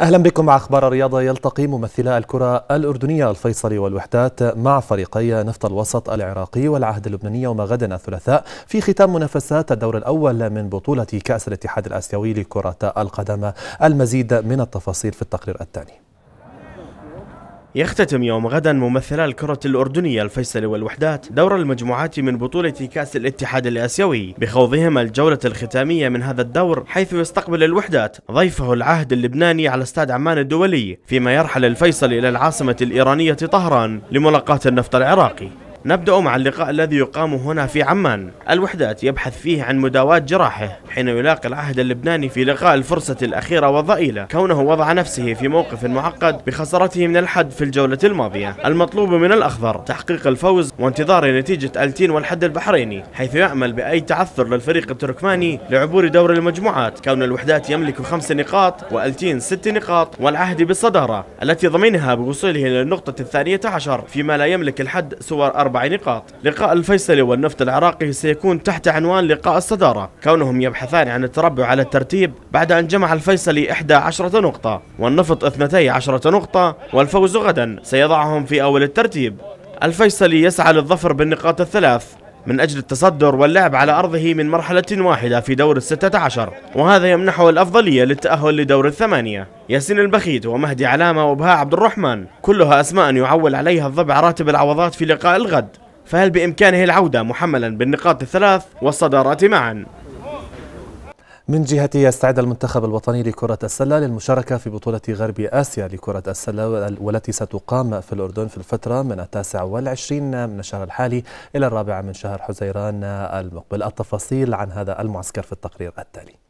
أهلا بكم مع أخبار الرياضه يلتقي ممثلا الكرة الأردنية الفيصلي والوحدات مع فريقي نفط الوسط العراقي والعهد اللبناني يوم غد الثلاثاء في ختام منافسات الدور الأول من بطولة كأس الاتحاد الآسيوي لكرة القدم. المزيد من التفاصيل في التقرير الثاني. يختتم يوم غدا ممثلا الكرة الأردنية الفيصلي والوحدات دور المجموعات من بطولة كأس الاتحاد الآسيوي بخوضهم الجولة الختامية من هذا الدور حيث يستقبل الوحدات ضيفه العهد اللبناني على استاد عمان الدولي فيما يرحل الفيصلي إلى العاصمة الإيرانية طهران لملاقاة النفط العراقي. نبدأ مع اللقاء الذي يقام هنا في عمان. الوحدات يبحث فيه عن مداواة جراحه حين يلاقي العهد اللبناني في لقاء الفرصة الأخيرة والضئيلة كونه وضع نفسه في موقف معقد بخسارته من الحد في الجولة الماضية. المطلوب من الأخضر تحقيق الفوز وانتظار نتيجة ألتين والحد البحريني حيث يأمل بأي تعثر للفريق التركماني لعبور دور المجموعات. كون الوحدات يملك خمس نقاط وألتين ست نقاط والعهد بالصدارة التي ضمنها بوصوله للنقطة الثانية عشر فيما لا يملك الحد سوى أربع نقاط. لقاء الفيصلي والنفط العراقي سيكون تحت عنوان لقاء الصدارة. كونهم يبحثان عن التربع على الترتيب بعد أن جمع الفيصلي 11 نقطة والنفط 12 نقطة والفوز غدا. سيضعهم في أول الترتيب. الفيصلي يسعى للظفر بالنقاط الثلاث. من أجل التصدر واللعب على أرضه من مرحلة واحدة في دور الستة عشر. وهذا يمنحه الأفضلية للتأهل لدور الثمانية. ياسين البخيت ومهدي علامة وبهاء عبد الرحمن. كلها أسماء يعول عليها الضبع راتب العوضات في لقاء الغد. فهل بإمكانه العودة محملا بالنقاط الثلاث والصدارات معا؟ من جهته يستعد المنتخب الوطني لكرة السلة للمشاركة في بطولة غرب آسيا. لكرة السلة والتي ستقام في الأردن في الفترة من التاسع والعشرين من الشهر الحالي إلى الرابع من شهر حزيران المقبل. التفاصيل عن هذا المعسكر في التقرير التالي.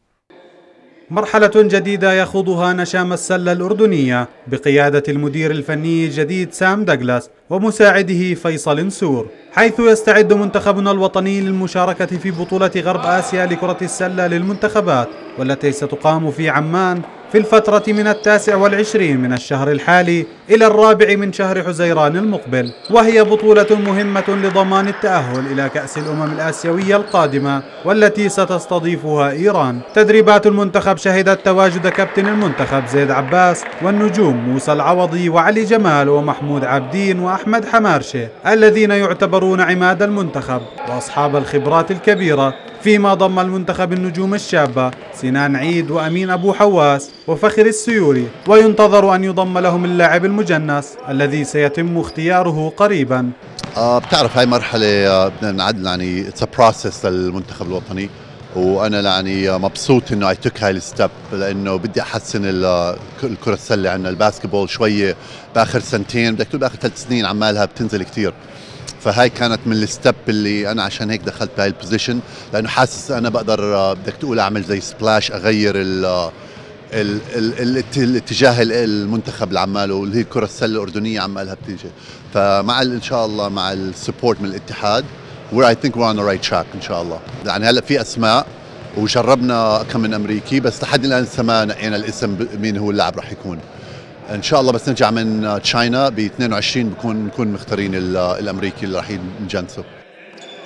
مرحلة جديدة يخوضها نشام السلة الأردنية بقيادة المدير الفني الجديد سام دوغلاس ومساعده فيصل نسور حيث يستعد منتخبنا الوطني للمشاركة في بطولة غرب آسيا لكرة السلة للمنتخبات والتي ستقام في عمان في الفترة من التاسع والعشرين من الشهر الحالي إلى الرابع من شهر حزيران المقبل وهي بطولة مهمة لضمان التأهل إلى كأس الأمم الآسيوية القادمة والتي ستستضيفها إيران. تدريبات المنتخب شهدت تواجد كابتن المنتخب زيد عباس والنجوم موسى العوضي وعلي جمال ومحمود عبدين وأحمد حمارشة الذين يعتبرون عماد المنتخب وأصحاب الخبرات الكبيرة. فيما ضم المنتخب النجوم الشابة سنان عيد وأمين أبو حواس وفخر السيوري وينتظر أن يضم لهم اللاعب المجنس الذي سيتم اختياره قريبا. آه بتعرف هاي مرحلة آه، بدنا نعد يعني it's process للمنتخب الوطني. وأنا يعني مبسوط إنه I took هاي ال step لأنه بدي أحسن الكرة السلة عندنا ال basketball شوية بآخر سنتين بدك تقول بآخر ثلاث سنين عمالها بتنزل كثير فهاي كانت من ال step اللي أنا عشان هيك دخلت بهاي ال position لأنه حاسس أنا بقدر آه، بدك تقول أعمل زي splash أغير ال الاتجاه المنتخب العمال واللي هي الكره السلة الأردنية عمالها بتيجي فمع إن شاء الله مع ال support من الاتحاد we're I think we're on the right track إن شاء الله. يعني هلأ في أسماء وجربنا كم من أمريكي بس لحد الآن لسه ما نقينا الاسم مين هو اللاعب راح يكون. إن شاء الله بس نرجع من تشاينا ب 22 بكون نكون مختارين الأمريكي اللي راح ينجنسوا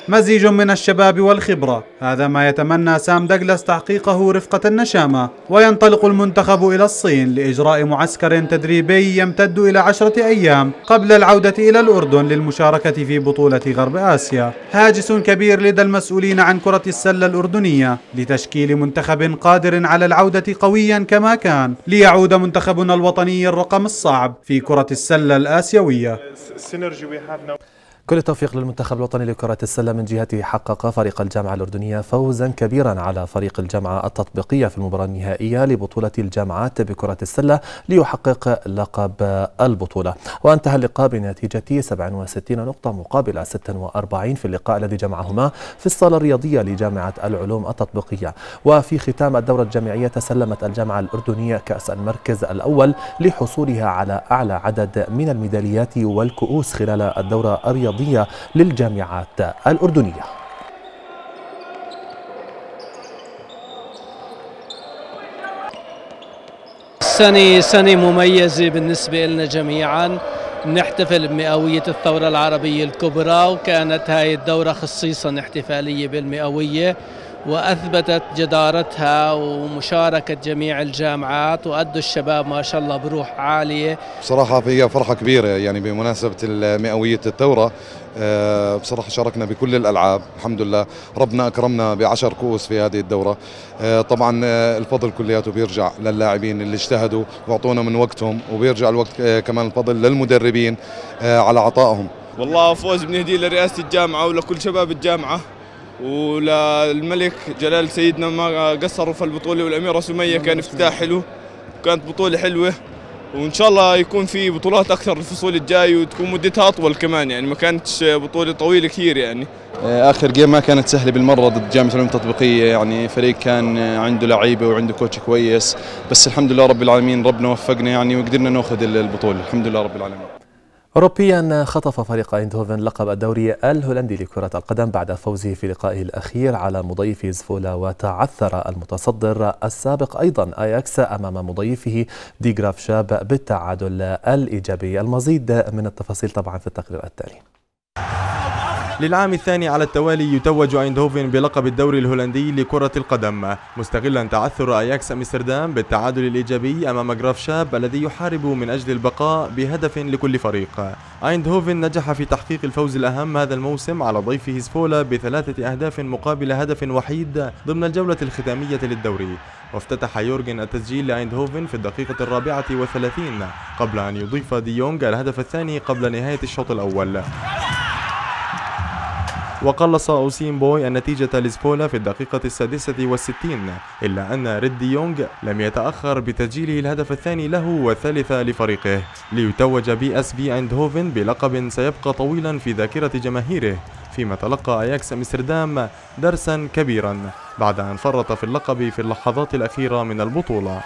مزيج من الشباب والخبرة. هذا ما يتمنى سام دغلاس تحقيقه رفقة النشامة. وينطلق المنتخب إلى الصين لإجراء معسكر تدريبي يمتد إلى عشرة أيام قبل العودة إلى الأردن للمشاركة في بطولة غرب آسيا. هاجس كبير لدى المسؤولين عن كرة السلة الأردنية لتشكيل منتخب قادر على العودة قويا كما كان. ليعود منتخبنا الوطني الرقم الصعب في كرة السلة الآسيوية. كل التوفيق للمنتخب الوطني لكرة السلة من جهته حقق فريق الجامعة الأردنية فوزا كبيرا على فريق الجامعة التطبيقية في المباراة النهائية لبطولة الجامعات بكرة السلة ليحقق لقب البطولة. وانتهى اللقاء بنتيجة 67 نقطة مقابل 46 في اللقاء الذي جمعهما في الصالة الرياضية لجامعة العلوم التطبيقية. وفي ختام الدورة الجامعية تسلمت الجامعة الأردنية كأس المركز الأول لحصولها على أعلى عدد من الميداليات والكؤوس خلال الدورة الرياضية. الرياضية للجامعات الأردنية. السنة سنة مميزة بالنسبة لنا جميعا. نحتفل بمئوية الثورة العربية الكبرى وكانت هاي الدورة خصيصا احتفالية بالمئوية. وأثبتت جدارتها ومشاركة جميع الجامعات وأدوا الشباب ما شاء الله بروح عالية. بصراحة هي فرحة كبيرة يعني بمناسبة مئوية الثورة آه، بصراحة شاركنا بكل الألعاب الحمد لله. ربنا أكرمنا بعشر كؤوس في هذه الدورة. آه، طبعا آه، الفضل كلياته بيرجع للاعبين اللي اجتهدوا وأعطونا من وقتهم وبيرجع الوقت كمان الفضل للمدربين على عطائهم. والله فوز بنهديه لرئاسة الجامعة ولكل شباب الجامعة. وللملك جلال سيدنا ما قصروا في البطولة والأميرة سمية كان افتتاح حلو. كانت بطولة حلوة. وإن شاء الله يكون في بطولات أكثر الفصول الجاي وتكون مدتها أطول كمان يعني. ما كانتش بطولة طويلة كثير يعني. آخر game ما كانت سهلة بالمرة ضد جامعة العلوم التطبيقية يعني. فريق كان عنده لعيبة وعنده coach كويس. بس الحمد لله رب العالمين ربنا وفقنا يعني وقدرنا ناخذ البطولة. الحمد لله رب العالمين. أوروبيا خطف فريق إيندهوفن لقب الدوري الهولندي لكرة القدم بعد فوزه في لقائه الأخير على مضيف زفولا وتعثر المتصدر السابق أيضا أياكس أمام مضيفه دي جراف شاب بالتعادل الإيجابي. المزيد من التفاصيل طبعا في التقرير التالي. للعام الثاني على التوالي يتوج أيندهوفن بلقب الدوري الهولندي لكرة القدم. مستغلا تعثر أياكس أمستردام بالتعادل الإيجابي أمام جراف شاب الذي يحارب من أجل البقاء بهدف لكل فريق. أيندهوفن نجح في تحقيق الفوز الأهم هذا الموسم على ضيفه سفولا بثلاثة أهداف مقابل هدف وحيد ضمن الجولة الختامية للدوري. وافتتح يورجن التسجيل لأيندهوفن في الدقيقة الرابعة والثلاثين قبل أن يضيف ديونغ الهدف الثاني قبل نهاية الشوط الأول. وقلص أوسين بوي النتيجة لسبولا في الدقيقة السادسة والستين إلا أن دي يونغ لم يتأخر بتسجيله الهدف الثاني له والثالث لفريقه. ليتوج بي إس في أيندهوفن بلقب سيبقى طويلا في ذاكرة جماهيره فيما تلقى أياكس أمستردام درسا كبيرا بعد أن فرط في اللقب في اللحظات الأخيرة من البطولة.